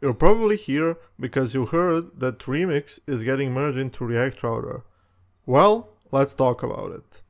You're probably here because you heard that Remix is getting merged into React Router. Well, let's talk about it.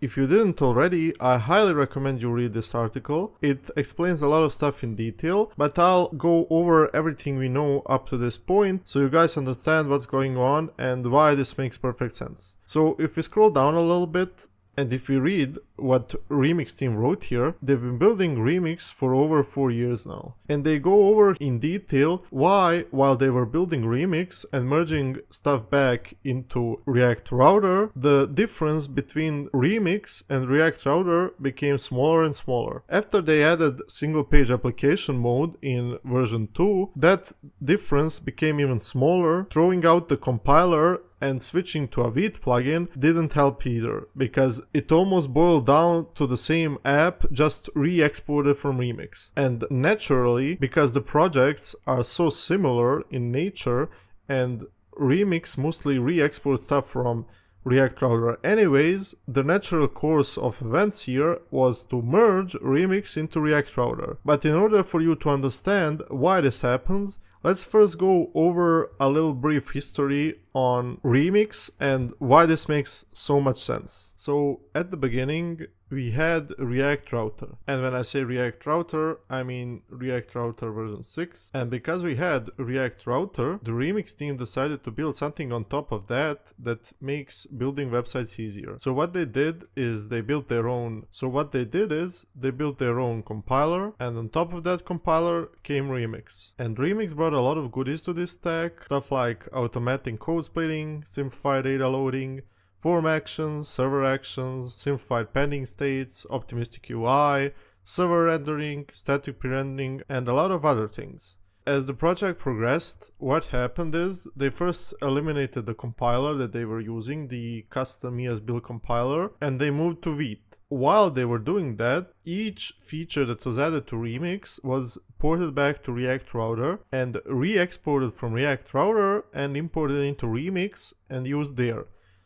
If you didn't already, I highly recommend you read this article. It explains a lot of stuff in detail, but I'll go over everything we know up to this point so you guys understand what's going on and why this makes perfect sense. So if we scroll down a little bit, and if we read what Remix team wrote here, they've been building Remix for over 4 years now. And they go over in detail why, while they were building Remix and merging stuff back into React Router, the difference between Remix and React Router became smaller and smaller. After they added single page application mode in version 2, that difference became even smaller, throwing out the compiler and switching to a Vite plugin didn't help either, because it almost boiled down to the same app just re-exported from Remix. And naturally, because the projects are so similar in nature and Remix mostly re-export stuff from React Router anyways, the natural course of events here was to merge Remix into React Router. But in order for you to understand why this happens, Let's first go over a little brief history on Remix and why this makes so much sense. So at the beginning, we had React Router. And when I say React Router, I mean React Router version 6. And because we had React Router, the Remix team decided to build something on top of that that makes building websites easier. So what they did is they built their own. So what they did is they built their own compiler and on top of that compiler came Remix. And Remix brought a lot of goodies to this stack, stuff like automating code splitting, simplified data loading, form actions, server actions, simplified pending states, optimistic UI, server rendering, static pre-rendering, and a lot of other things. As the project progressed, what happened is they first eliminated the compiler that they were using, the custom ESBuild compiler, and they moved to Vite. While they were doing that, each feature that was added to Remix was ported back to React Router and re-exported from React Router and imported into Remix and used there.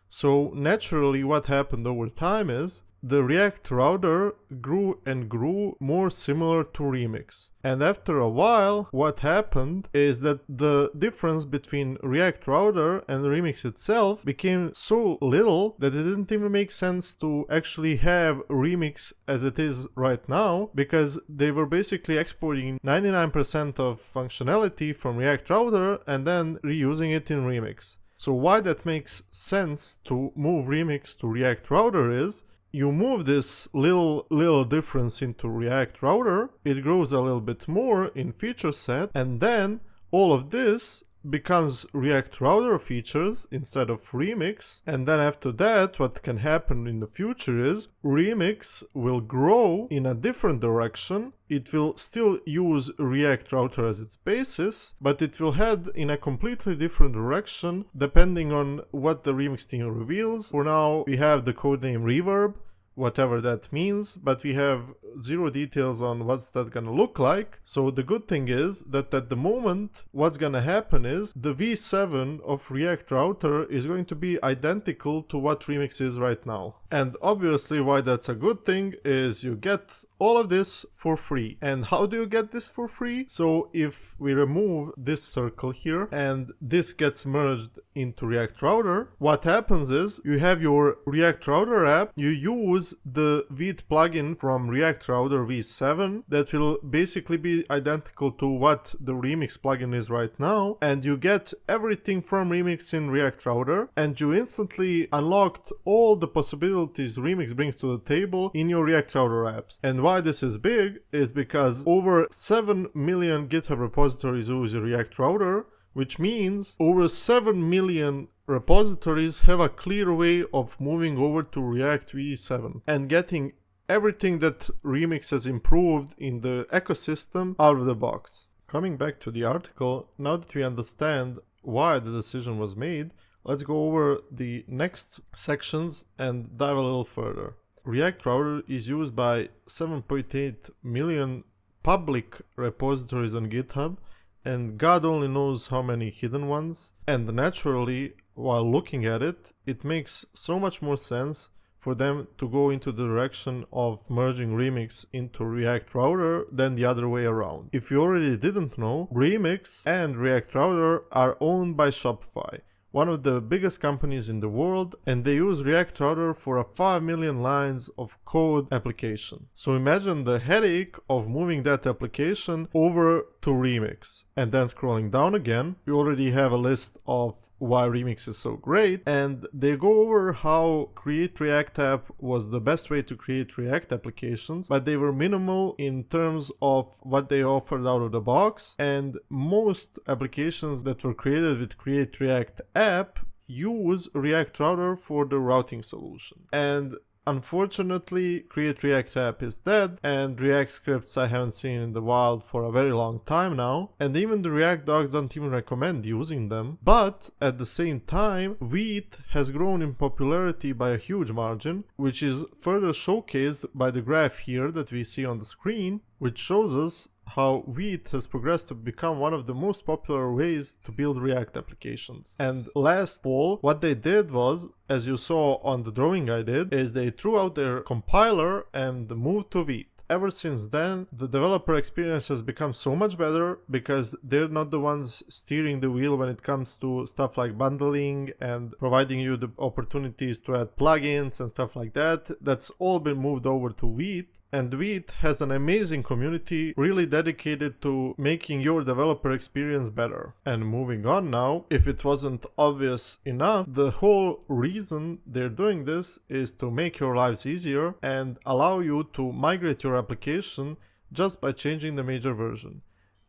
So naturally what happened over time is the React router grew and grew more similar to Remix. And after a while, what happened is that the difference between React router and Remix itself became so little that it didn't even make sense to actually have Remix as it is right now because they were basically exporting 99% of functionality from React router and then reusing it in Remix. So why that makes sense to move Remix to React Router is you move this little little difference into React Router, it grows a little bit more in feature set, and then all of this becomes React Router features instead of Remix. And then after that, what can happen in the future is Remix will grow in a different direction. It will still use React Router as its basis, but it will head in a completely different direction depending on what the Remix team reveals. For now, we have the codename Reverb whatever that means, but we have zero details on what's that gonna look like. So the good thing is that at the moment, what's gonna happen is the v7 of React Router is going to be identical to what Remix is right now. And obviously why that's a good thing is you get all of this for free. And how do you get this for free? So if we remove this circle here and this gets merged into React Router, what happens is you have your React Router app, you use the Vite plugin from React Router v7 that will basically be identical to what the Remix plugin is right now, and you get everything from Remix in React Router, and you instantly unlocked all the possibilities Remix brings to the table in your React Router apps. And why this is big is because over 7 million GitHub repositories use React Router, which means over 7 million repositories have a clear way of moving over to React v7 and getting everything that Remix has improved in the ecosystem out of the box. Coming back to the article, now that we understand why the decision was made, let's go over the next sections and dive a little further. React Router is used by 7.8 million public repositories on GitHub and God only knows how many hidden ones. And naturally, while looking at it, it makes so much more sense for them to go into the direction of merging Remix into React Router than the other way around. If you already didn't know, Remix and React Router are owned by Shopify one of the biggest companies in the world, and they use React Router for a 5 million lines of code application. So imagine the headache of moving that application over to Remix. And then scrolling down again, we already have a list of why Remix is so great, and they go over how Create React App was the best way to create React applications, but they were minimal in terms of what they offered out of the box, and most applications that were created with Create React App use React Router for the routing solution. And Unfortunately, Create React app is dead, and React scripts I haven't seen in the wild for a very long time now, and even the React docs don't even recommend using them. But at the same time, Vite has grown in popularity by a huge margin, which is further showcased by the graph here that we see on the screen, which shows us how Vite has progressed to become one of the most popular ways to build React applications. And last fall, what they did was, as you saw on the drawing I did, is they threw out their compiler and moved to Vite ever since then, the developer experience has become so much better because they're not the ones steering the wheel when it comes to stuff like bundling and providing you the opportunities to add plugins and stuff like that. That's all been moved over to Vite and Vite has an amazing community really dedicated to making your developer experience better. And moving on now, if it wasn't obvious enough, the whole reason they're doing this is to make your lives easier and allow you to migrate your application just by changing the major version.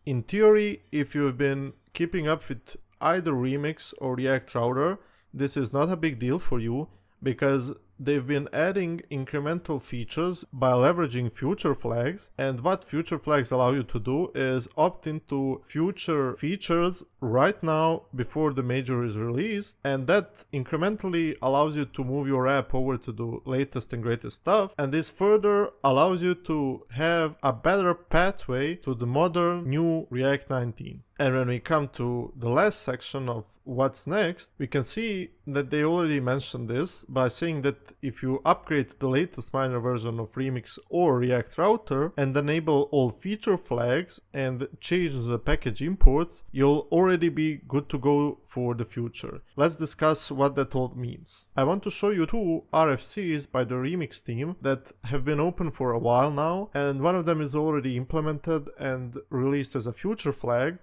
In theory, if you've been keeping up with either Remix or React Router, this is not a big deal for you because they've been adding incremental features by leveraging future flags and what future flags allow you to do is opt into future features right now before the major is released and that incrementally allows you to move your app over to the latest and greatest stuff and this further allows you to have a better pathway to the modern new React 19 and when we come to the last section of what's next, we can see that they already mentioned this by saying that if you upgrade to the latest minor version of Remix or React Router and enable all feature flags and change the package imports, you'll already be good to go for the future. Let's discuss what that all means. I want to show you two RFCs by the Remix team that have been open for a while now and one of them is already implemented and released as a future flag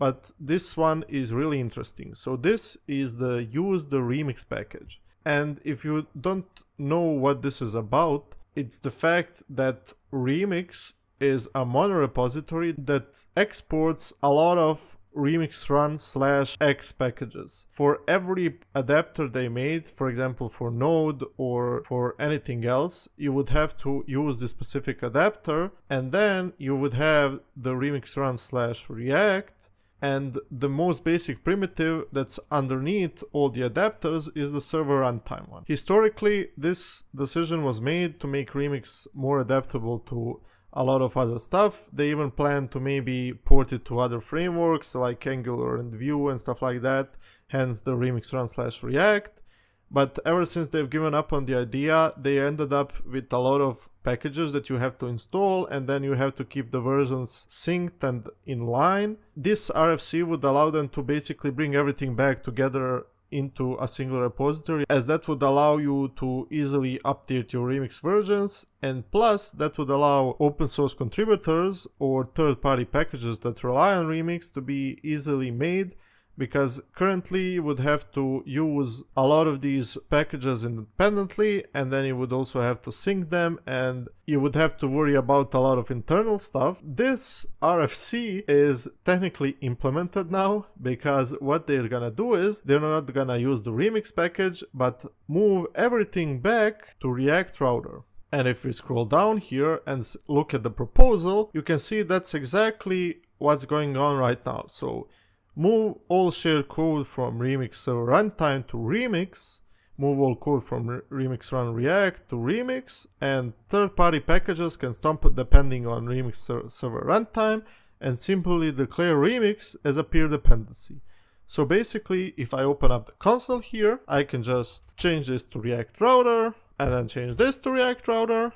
but this one is really interesting. So this is the use the remix package. And if you don't know what this is about, it's the fact that remix is a monorepository that exports a lot of remix run slash x packages for every adapter they made for example for node or for anything else you would have to use the specific adapter and then you would have the remix run slash react and the most basic primitive that's underneath all the adapters is the server runtime one. Historically, this decision was made to make Remix more adaptable to a lot of other stuff. They even plan to maybe port it to other frameworks like Angular and Vue and stuff like that, hence the Remix Run slash React. But ever since they've given up on the idea, they ended up with a lot of packages that you have to install and then you have to keep the versions synced and in line. This RFC would allow them to basically bring everything back together into a single repository as that would allow you to easily update your remix versions and plus that would allow open source contributors or third party packages that rely on remix to be easily made because currently you would have to use a lot of these packages independently and then you would also have to sync them and you would have to worry about a lot of internal stuff. This RFC is technically implemented now because what they're gonna do is they're not gonna use the remix package but move everything back to React Router. And if we scroll down here and look at the proposal, you can see that's exactly what's going on right now. So move all shared code from Remix server runtime to Remix, move all code from Remix Run React to Remix, and third-party packages can stop depending on Remix server runtime, and simply declare Remix as a peer dependency. So basically, if I open up the console here, I can just change this to React Router, and then change this to React Router,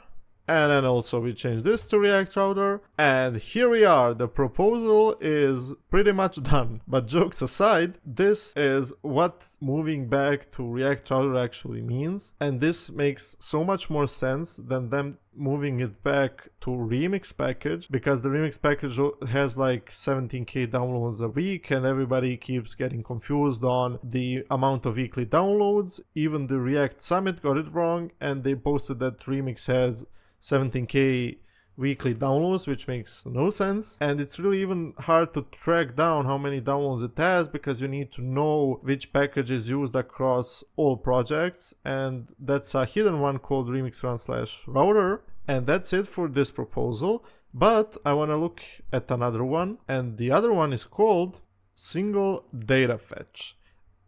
and then also we change this to React Router. And here we are. The proposal is pretty much done. But jokes aside, this is what moving back to React Router actually means. And this makes so much more sense than them moving it back to remix package because the remix package has like 17k downloads a week and everybody keeps getting confused on the amount of weekly downloads even the react summit got it wrong and they posted that remix has 17k weekly downloads, which makes no sense. And it's really even hard to track down how many downloads it has because you need to know which package is used across all projects. And that's a hidden one called remix run slash router. And that's it for this proposal. But I want to look at another one. And the other one is called single data fetch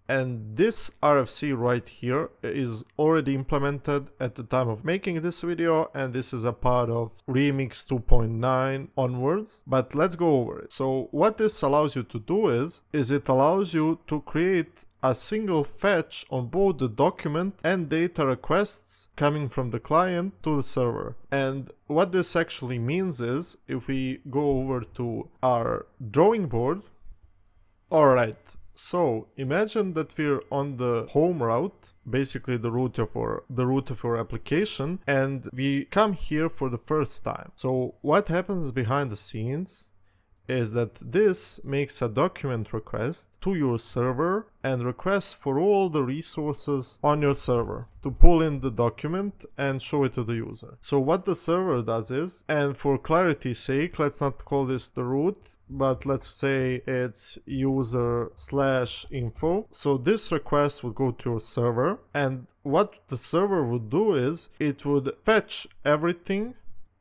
and this RFC right here is already implemented at the time of making this video and this is a part of Remix 2.9 onwards but let's go over it. So what this allows you to do is, is it allows you to create a single fetch on both the document and data requests coming from the client to the server. And what this actually means is if we go over to our drawing board, alright, so imagine that we're on the home route, basically the route of our the route of our application, and we come here for the first time. So what happens behind the scenes is that this makes a document request to your server and requests for all the resources on your server to pull in the document and show it to the user. So what the server does is, and for clarity's sake, let's not call this the root, but let's say it's user slash info. So this request would go to your server and what the server would do is it would fetch everything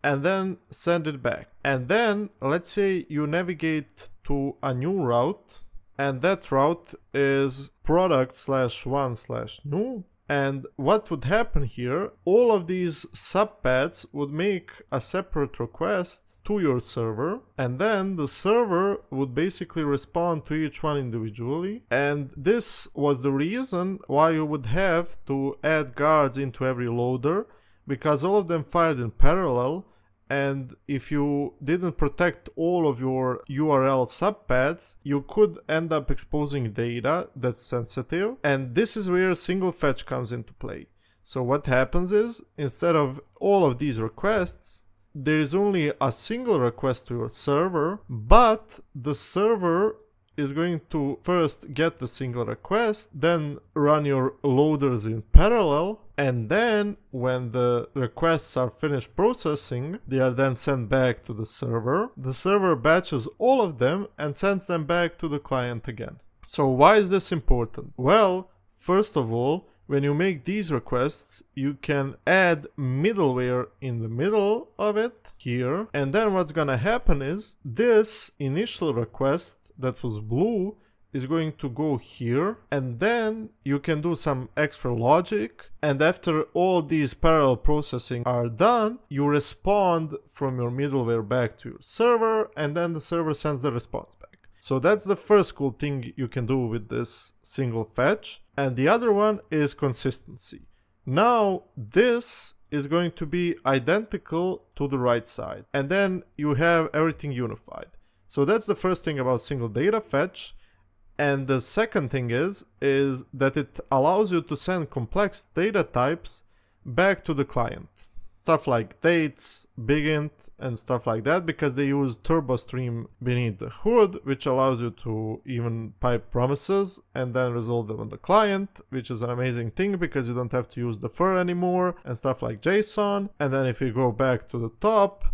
and then send it back. And then let's say you navigate to a new route and that route is product slash one slash new and what would happen here, all of these subpaths would make a separate request to your server and then the server would basically respond to each one individually. And this was the reason why you would have to add guards into every loader because all of them fired in parallel and if you didn't protect all of your URL subpaths, you could end up exposing data that's sensitive. And this is where single fetch comes into play. So what happens is, instead of all of these requests, there is only a single request to your server, but the server is going to first get the single request, then run your loaders in parallel, and then when the requests are finished processing, they are then sent back to the server. The server batches all of them and sends them back to the client again. So why is this important? Well, first of all, when you make these requests, you can add middleware in the middle of it here. And then what's gonna happen is this initial request that was blue is going to go here and then you can do some extra logic and after all these parallel processing are done you respond from your middleware back to your server and then the server sends the response back. So that's the first cool thing you can do with this single fetch. And the other one is consistency. Now this is going to be identical to the right side. And then you have everything unified so that's the first thing about single data fetch. And the second thing is, is that it allows you to send complex data types back to the client. Stuff like dates, bigint, and stuff like that because they use TurboStream beneath the hood, which allows you to even pipe promises and then resolve them on the client, which is an amazing thing because you don't have to use defer anymore and stuff like JSON. And then if you go back to the top,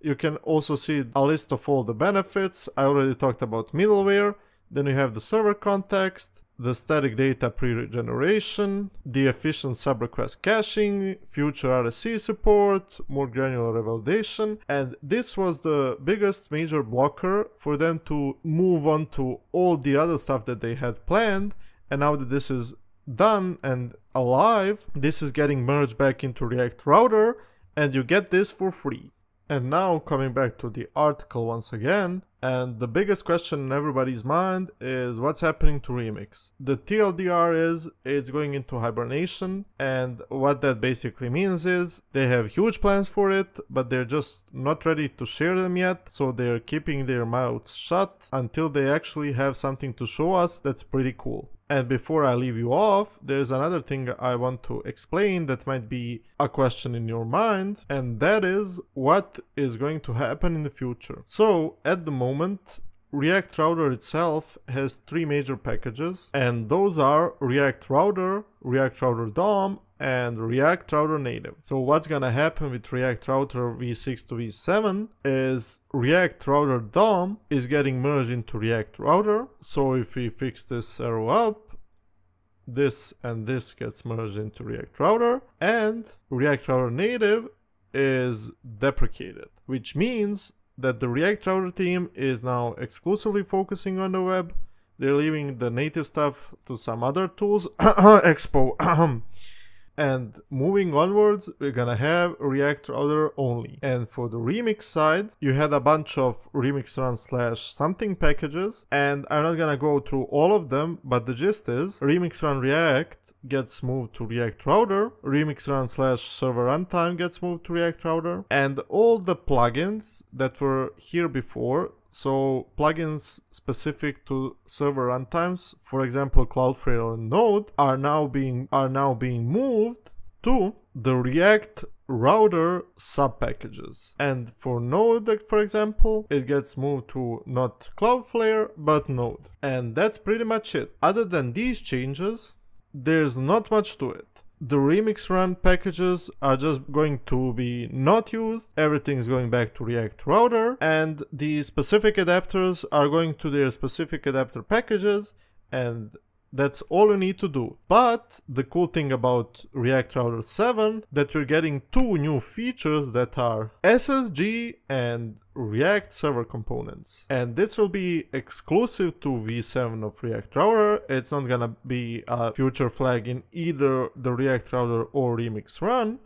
you can also see a list of all the benefits. I already talked about middleware. Then you have the server context, the static data pre-generation, the efficient sub-request caching, future RSC support, more granular validation, and this was the biggest major blocker for them to move on to all the other stuff that they had planned, and now that this is done and alive, this is getting merged back into React Router, and you get this for free. And now coming back to the article once again, And the biggest question in everybody's mind is what's happening to Remix? The TLDR is it's going into hibernation, and what that basically means is they have huge plans for it, but they're just not ready to share them yet, so they're keeping their mouths shut until they actually have something to show us that's pretty cool. And before I leave you off, there's another thing I want to explain that might be a question in your mind, and that is what is going to happen in the future. So, at the moment, React Router itself has three major packages, and those are React Router, React Router DOM, and React Router Native. So what's gonna happen with React Router v6 to v7 is React Router DOM is getting merged into React Router. So if we fix this arrow up, this and this gets merged into React Router and React Router Native is deprecated, which means that the React Router team is now exclusively focusing on the web. They're leaving the native stuff to some other tools. Expo. And moving onwards, we're gonna have React Router only. And for the remix side, you had a bunch of remix run slash something packages. And I'm not gonna go through all of them, but the gist is remix run React gets moved to React Router, remix run slash server runtime gets moved to React Router, and all the plugins that were here before so plugins specific to server runtimes, for example Cloudflare and Node, are now being are now being moved to the React router subpackages. And for Node, for example, it gets moved to not Cloudflare, but Node. And that's pretty much it. Other than these changes, there's not much to it the remix run packages are just going to be not used. Everything is going back to react router. And the specific adapters are going to their specific adapter packages. And that's all you need to do. But the cool thing about React Router 7 that we're getting two new features that are SSG and React server components. And this will be exclusive to v7 of React Router. It's not gonna be a future flag in either the React Router or Remix Run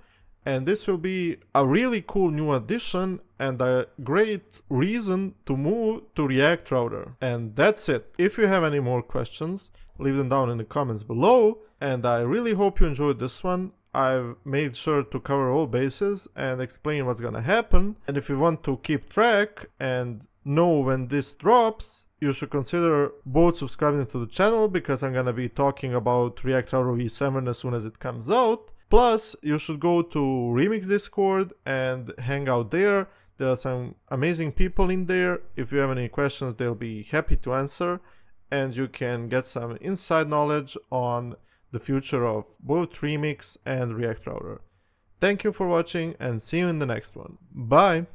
and this will be a really cool new addition and a great reason to move to React Router. And that's it. If you have any more questions, leave them down in the comments below. And I really hope you enjoyed this one. I've made sure to cover all bases and explain what's gonna happen. And if you want to keep track and know when this drops, you should consider both subscribing to the channel because I'm gonna be talking about React Router v7 as soon as it comes out Plus, you should go to Remix Discord and hang out there. There are some amazing people in there. If you have any questions, they'll be happy to answer. And you can get some inside knowledge on the future of both Remix and React Router. Thank you for watching and see you in the next one. Bye!